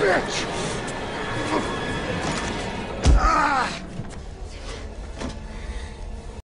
bitch!